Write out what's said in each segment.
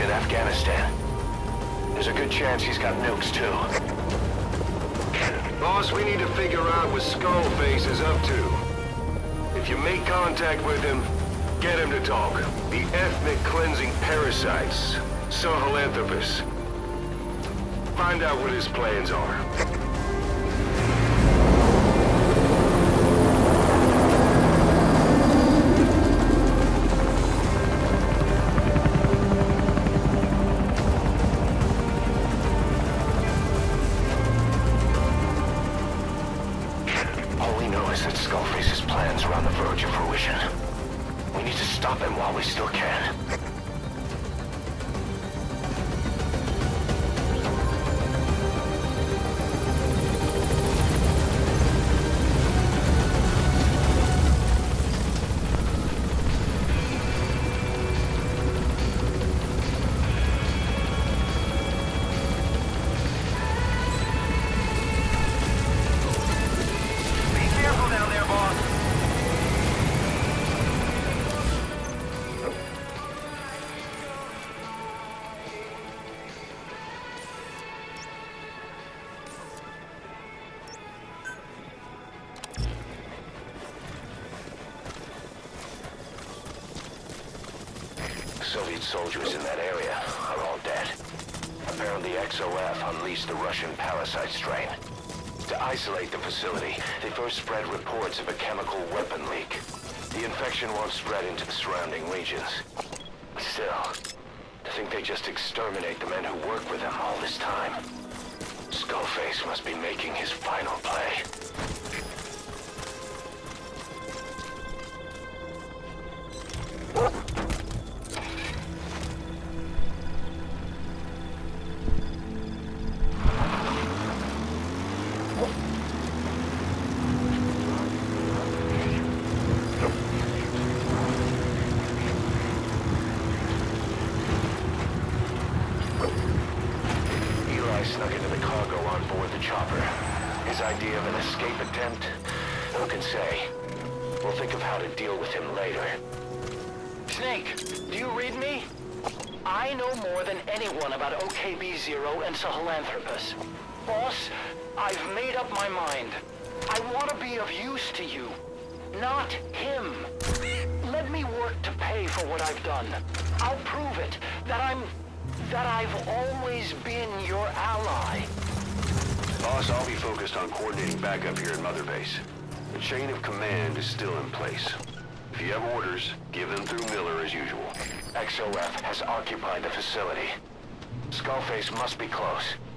in Afghanistan. There's a good chance he's got nukes, too. Boss, we need to figure out what Skullface is up to. If you make contact with him, get him to talk. The ethnic cleansing parasites, Sahelanthropus. Find out what his plans are. Soldiers in that area are all dead. Apparently XOF unleashed the Russian parasite strain. To isolate the facility, they first spread reports of a chemical weapon leak. The infection won't spread into the surrounding regions. Still, I think they just exterminate the men who work with them all this time. Skullface must be making his final play. And Sahelanthropus. Boss, I've made up my mind. I want to be of use to you, not him. Let me work to pay for what I've done. I'll prove it, that I'm... that I've always been your ally. Boss, I'll be focused on coordinating backup here at Mother Base. The chain of command is still in place. If you have orders, give them through Miller as usual. XOF has occupied the facility. Skullface must be close.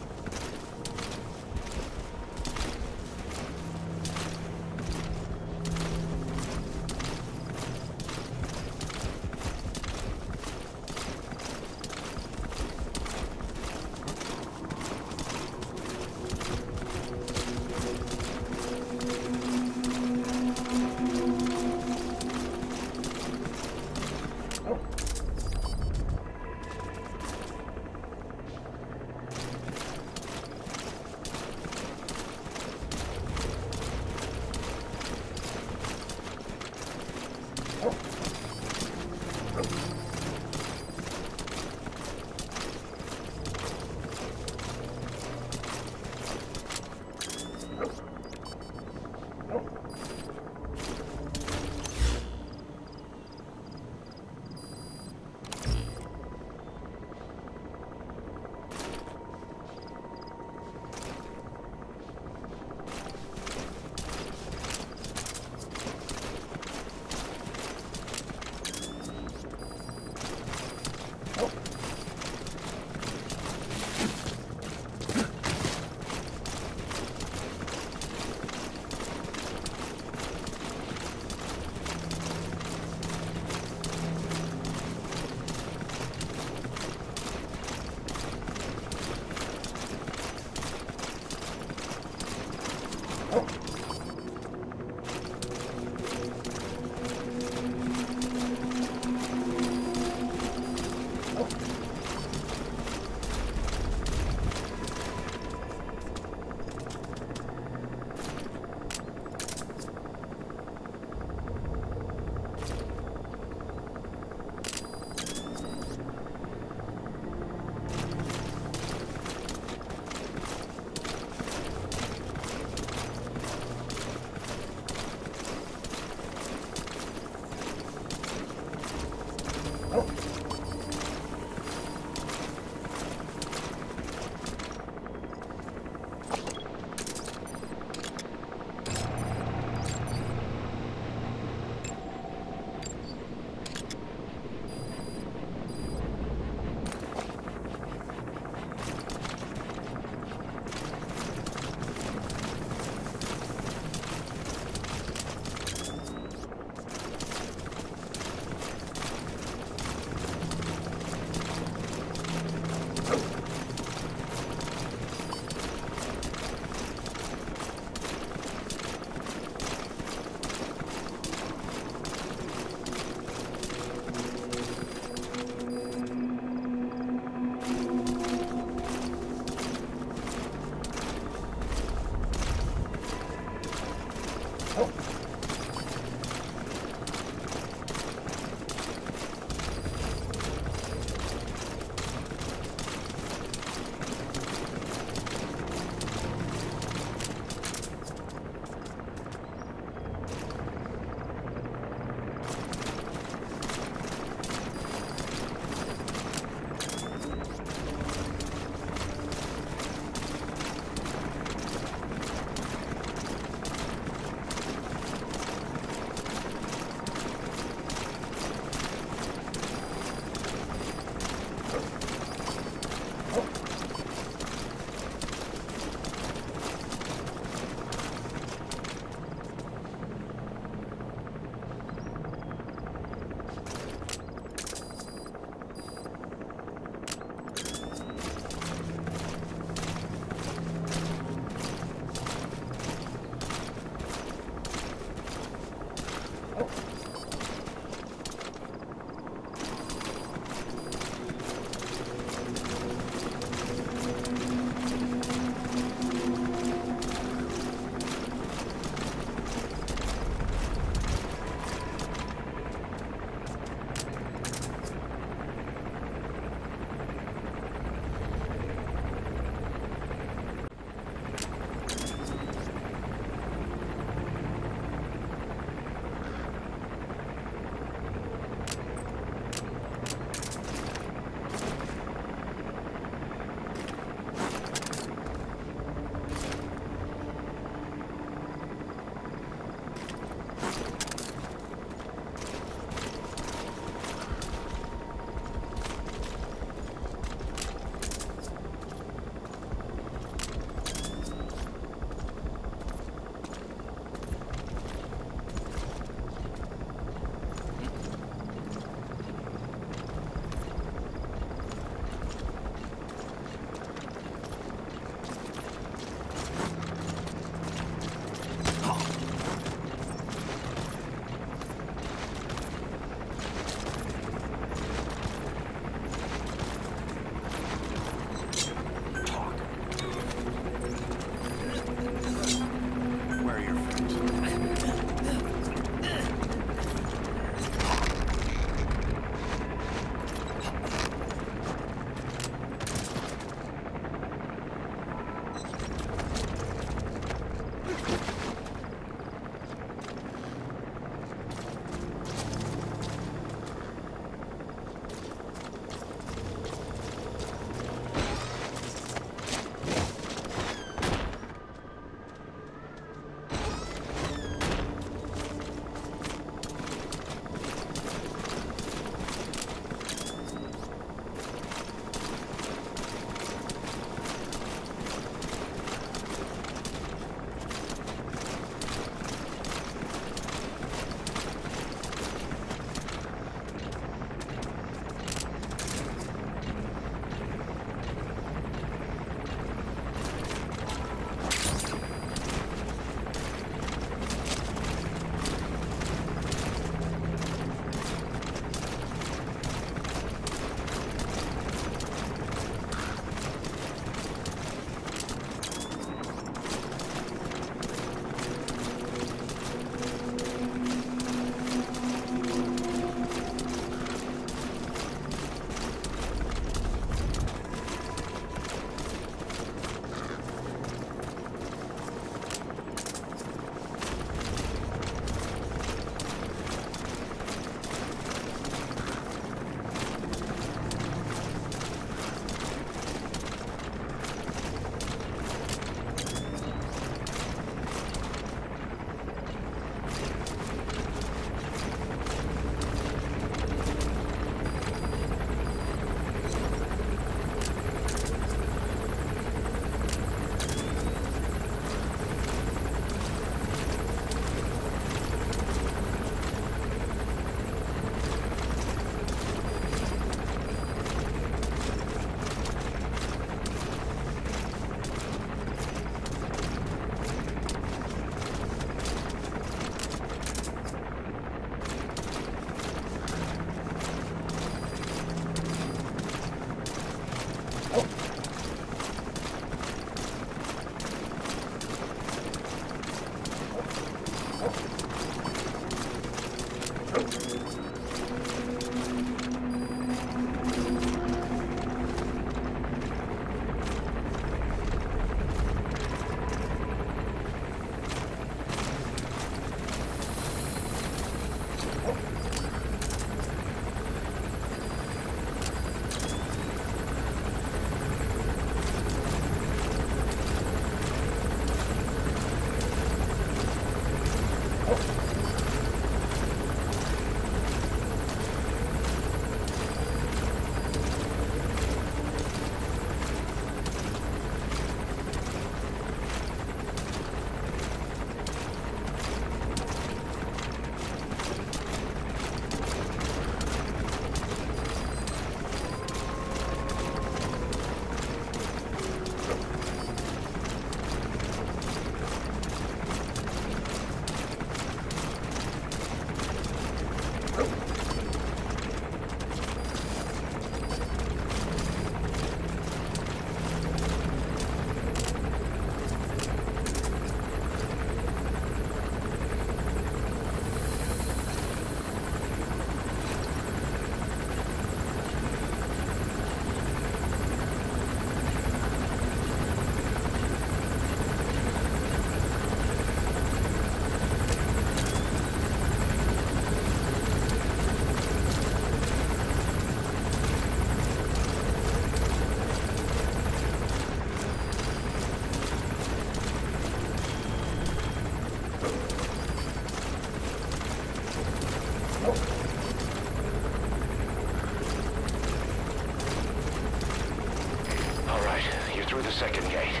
Through the second gate.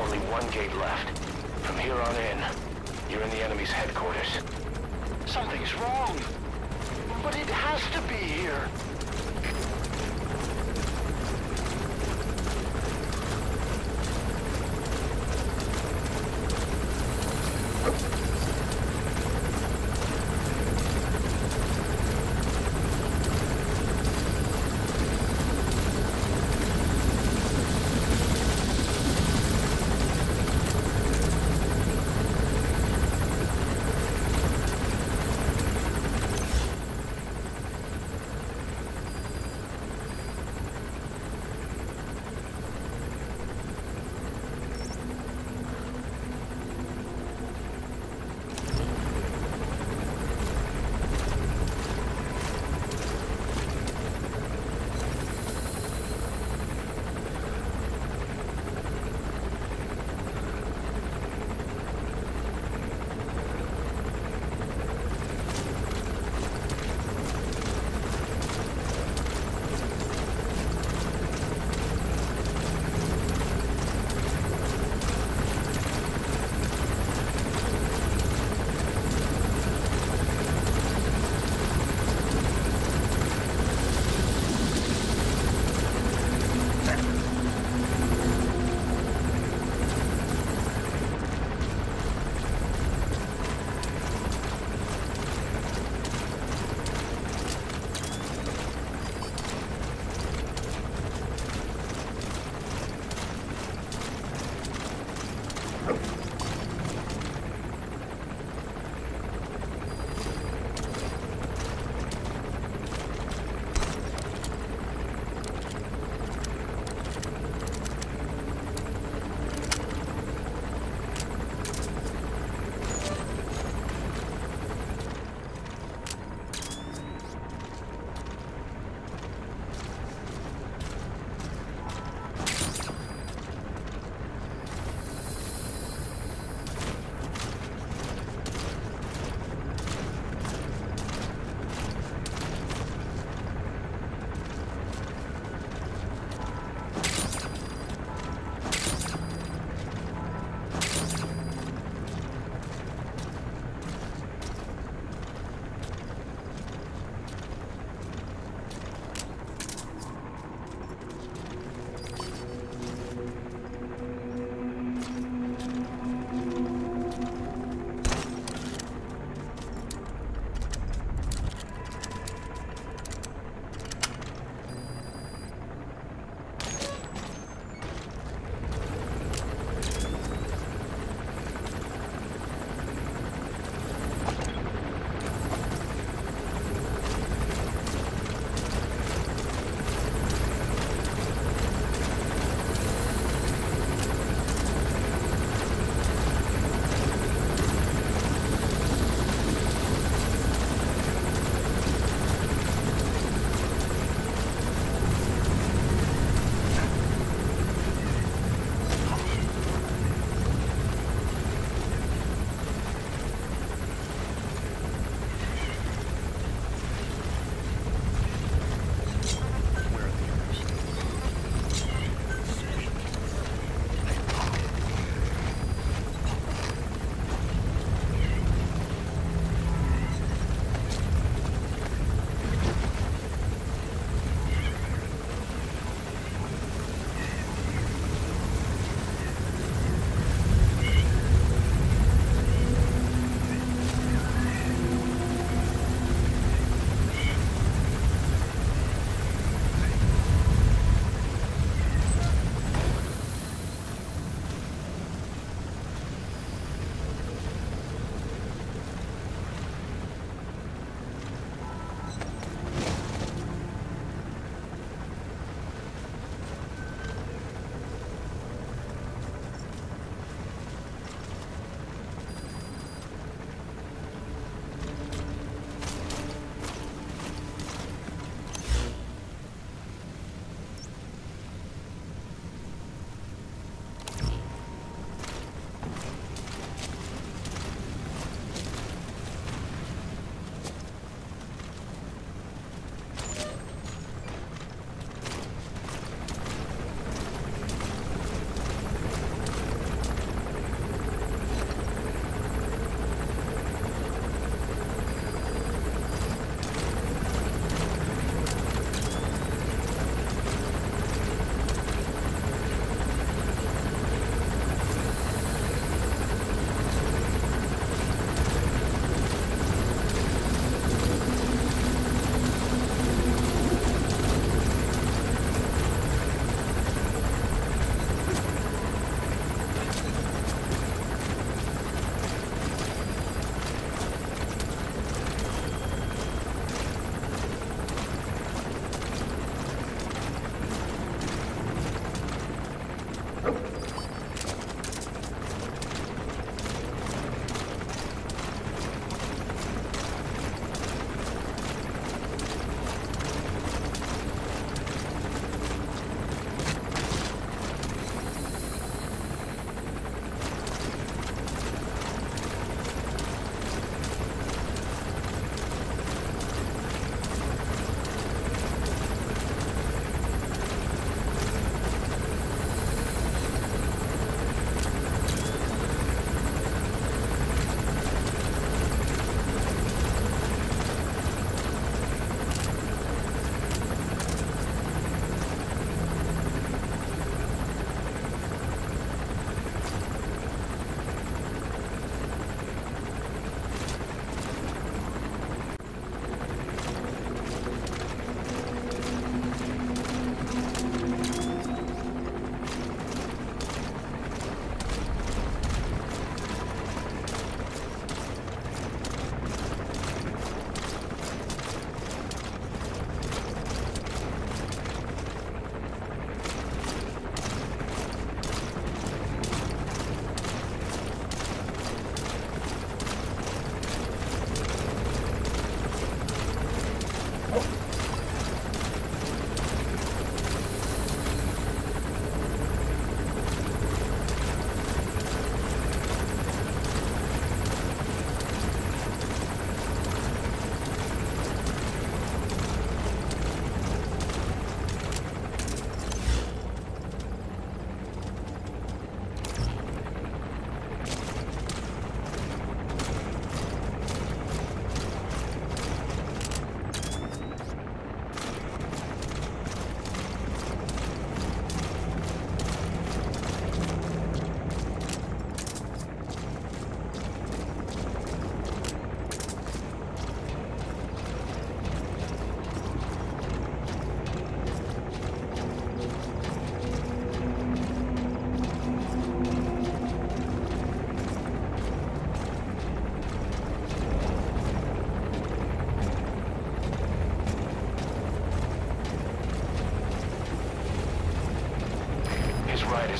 Only one gate left. From here on in, you're in the enemy's headquarters. Something's wrong. But it has to be here.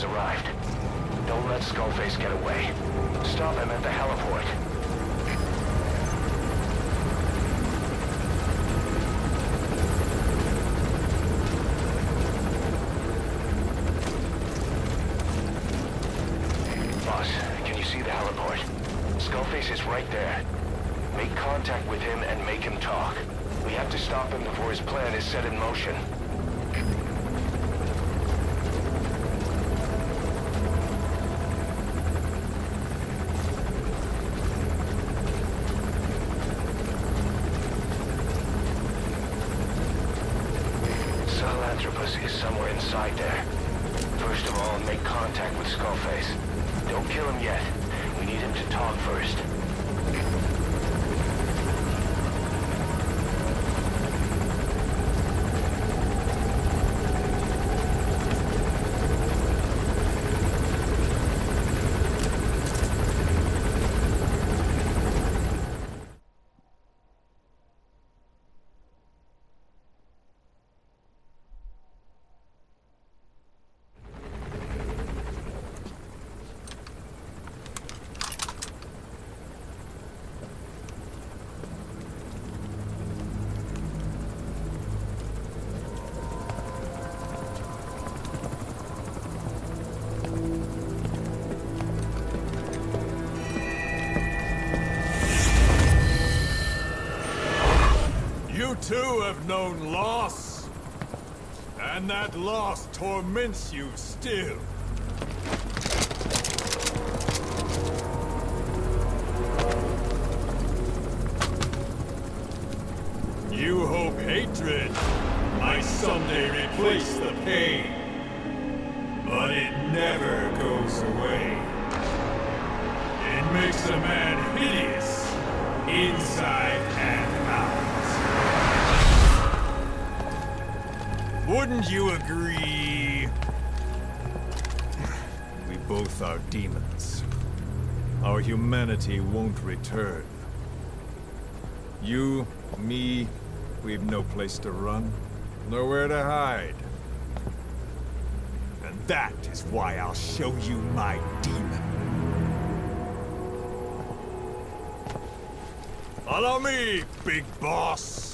Has arrived. Don't let Skullface get away. Stop him Sahelanthropus is somewhere inside there. First of all, make contact with Skullface. Don't kill him yet. We need him to talk first. Torments you still. You hope hatred might someday replace the pain. But it never goes away. It makes a man hideous, inside and out. Wouldn't you agree? Both are demons. Our humanity won't return. You, me, we've no place to run, nowhere to hide. And that is why I'll show you my demon. Follow me, big boss!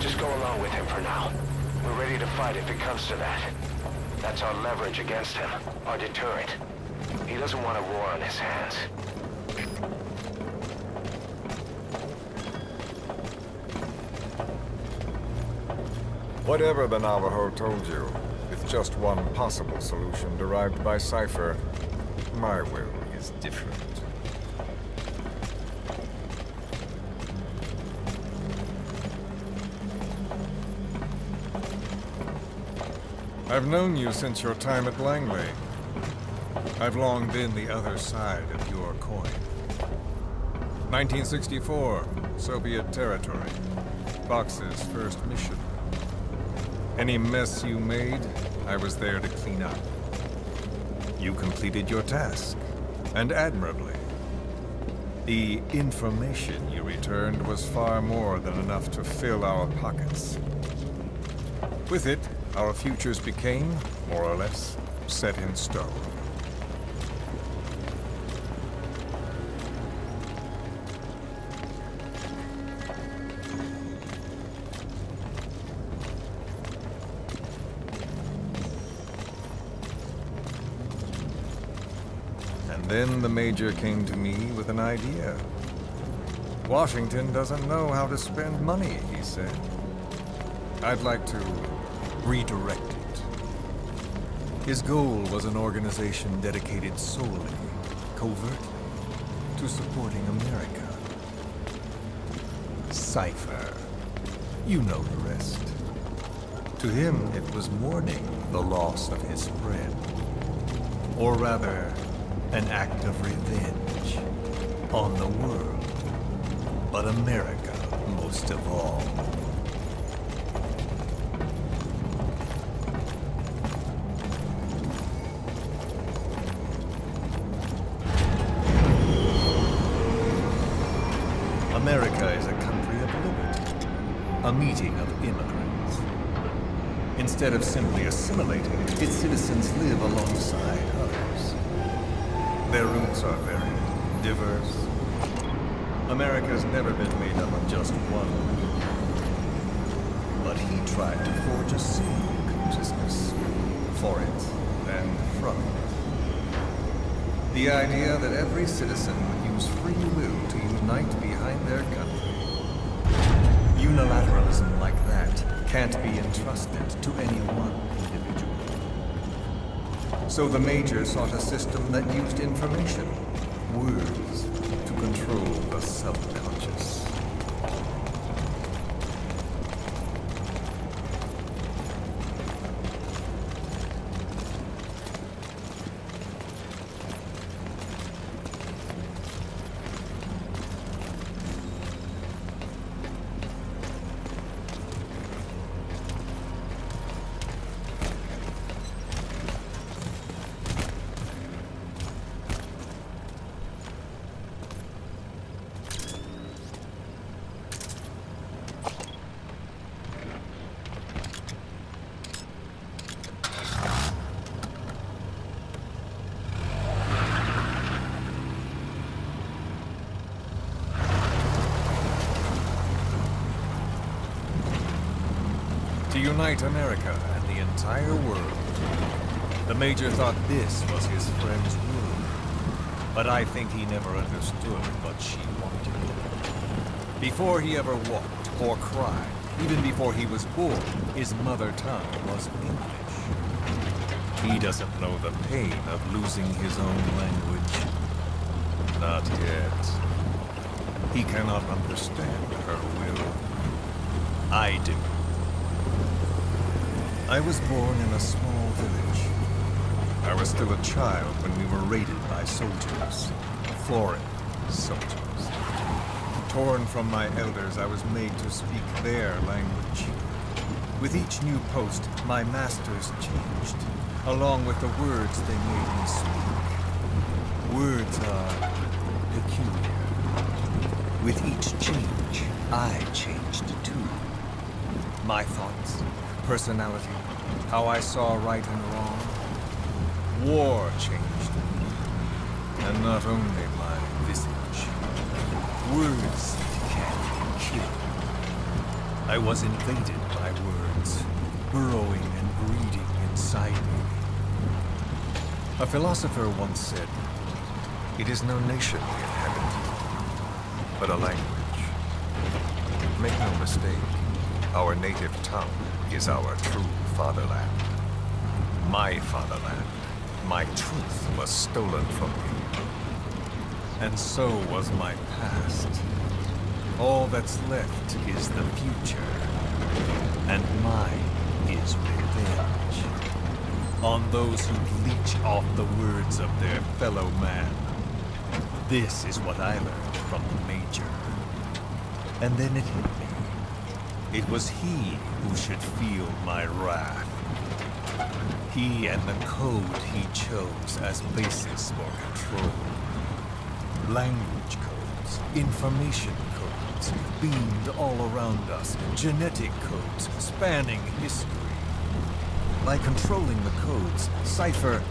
Just go along with him for now. We're ready to fight if it comes to that. That's against him, our deterrent. He doesn't want a war on his hands. Whatever the Navajo told you, it's just one possible solution derived by Cypher. My will I've known you since your time at Langley. I've long been the other side of your coin. 1964, Soviet territory. Fox's first mission. Any mess you made, I was there to clean up. You completed your task, and admirably. The information you returned was far more than enough to fill our pockets. With it, our futures became, more or less, set in stone. And then the Major came to me with an idea. Washington doesn't know how to spend money, he said. I'd like to redirect it. His goal was an organization dedicated solely, covertly, to supporting America. Cypher. You know the rest. To him, it was mourning the loss of his friend. Or rather, an act of revenge on the world, but America most of all. Instead of simply assimilating, its citizens live alongside others. Their roots are very diverse. America's never been made up of just one But he tried to forge a single consciousness for it and from it. The idea that every citizen would use free will to unite behind their country. Unilateralism like that can't be entrusted to any one individual. So the Major sought a system that used information, words, to control the subconscious. To unite America and the entire world. The Major thought this was his friend's will, but I think he never understood what she wanted. Before he ever walked or cried, even before he was born, his mother tongue was English. He doesn't know the pain of losing his own language. Not yet. He cannot understand her will. I do. I was born in a small village. I was still a child when we were raided by soldiers. Foreign soldiers. Torn from my elders, I was made to speak their language. With each new post, my masters changed, along with the words they made me speak. Words are peculiar. With each change, I changed too. My thoughts, personality, how I saw right and wrong. War changed me, and not only my visage. Words can kill. I was invaded by words, burrowing and breeding inside me. A philosopher once said, It is no nation we inhabit, but a language. Make no mistake, our native tongue is our true fatherland. My fatherland. My truth was stolen from me. And so was my past. All that's left is the future. And mine is revenge. On those who leech off the words of their fellow man. This is what I learned from the Major. And then it hit me. It was he who should feel my wrath. He and the code he chose as basis for control. Language codes, information codes, beamed all around us, genetic codes spanning history. By controlling the codes, Cypher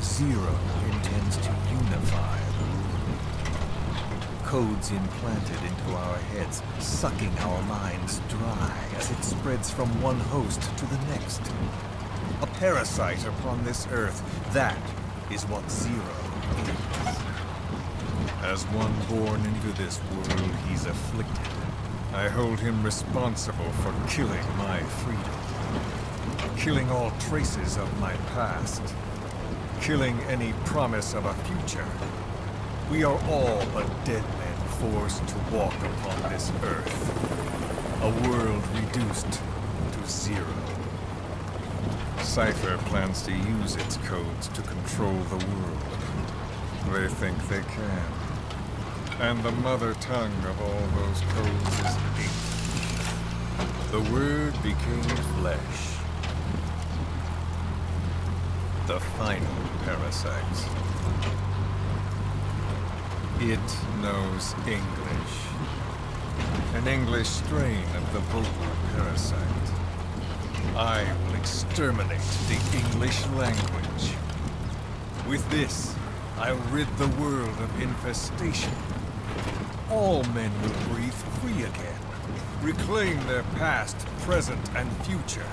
Zero intends to unify. Codes implanted into our heads, sucking our minds dry as it spreads from one host to the next. A parasite upon this earth, that is what Zero is. As one born into this world, he's afflicted. I hold him responsible for killing my freedom. Killing all traces of my past. Killing any promise of a future. We are all but dead forced to walk upon this earth. A world reduced to zero. Cypher plans to use its codes to control the world. They think they can. And the mother tongue of all those codes is ink. The word became flesh. The final parasite. It knows English. An English strain of the vocal parasite. I will exterminate the English language. With this, I'll rid the world of infestation. All men will breathe free again, reclaim their past, present, and future.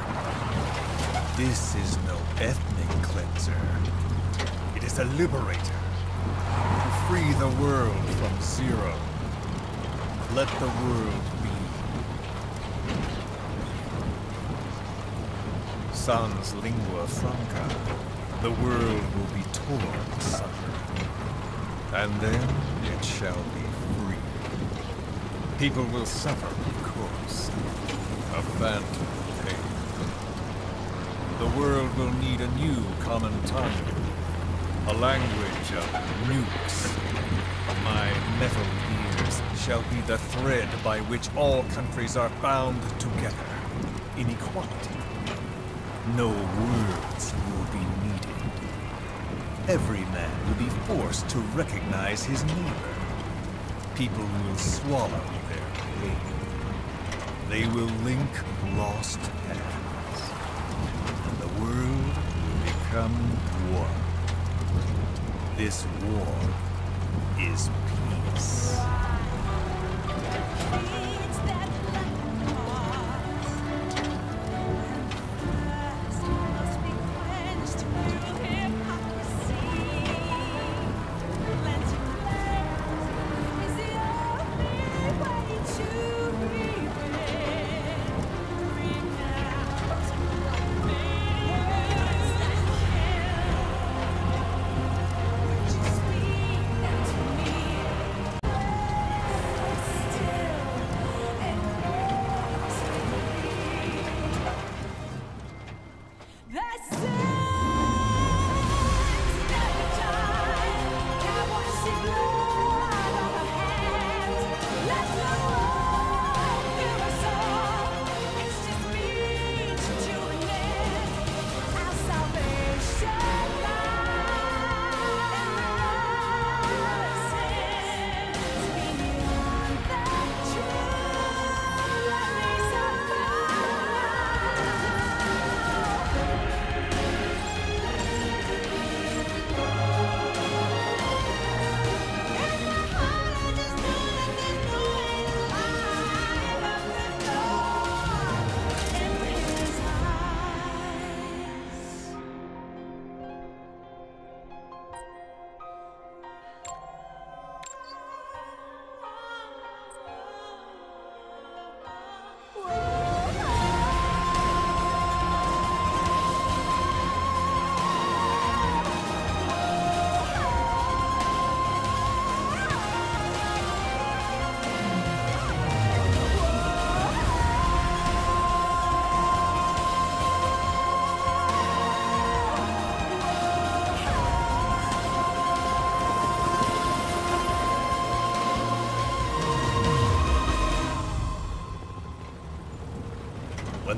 This is no ethnic cleanser. It is a liberator. Free the world from zero. Let the world be. Sans lingua franca. The world will be torn asunder. And then it shall be free. People will suffer, of course. A phantom pain. The world will need a new common tongue. A language of nukes. My Metal Gears shall be the thread by which all countries are bound together in equality. No words will be needed. Every man will be forced to recognize his neighbor. People will swallow their pain. They will link lost hands. And the world will become one. This war is peace.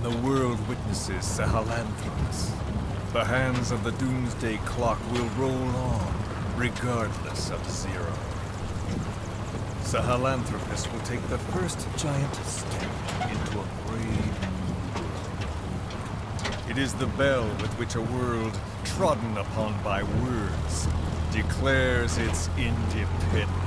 The world witnesses Sahelanthropus, the hands of the Doomsday Clock will roll on, regardless of Zero. Sahelanthropus will take the first giant step into a brave world. It is the bell with which a world trodden upon by words declares its independence.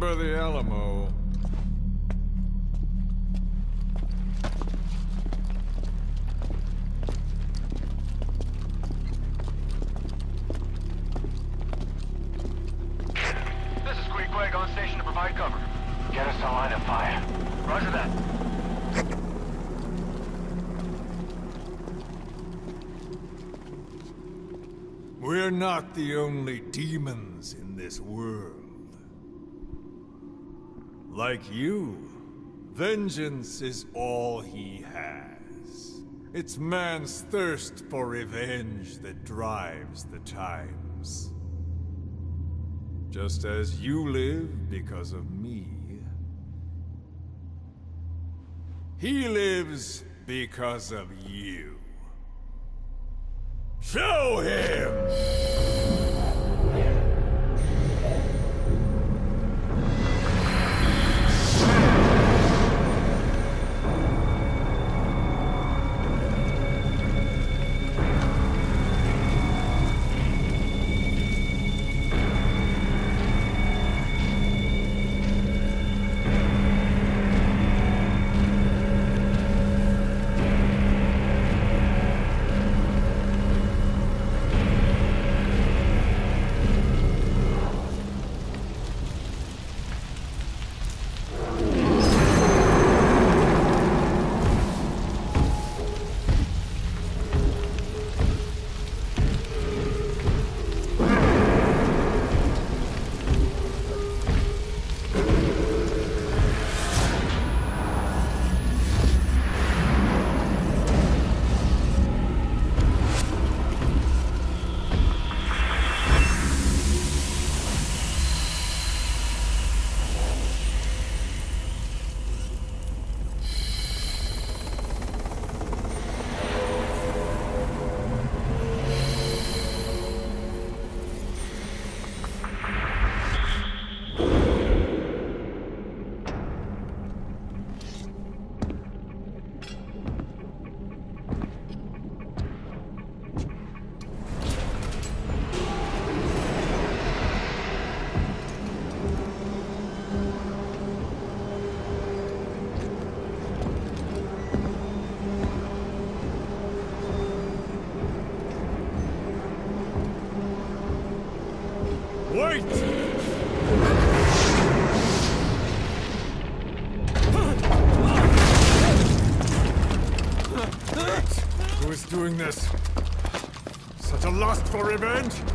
remember the Alamo. This is Queequeg on station to provide cover. Get us a line of fire. Roger that. We're not the only demons in this world. Like you, vengeance is all he has. It's man's thirst for revenge that drives the times. Just as you live because of me, he lives because of you. Show him! For revenge?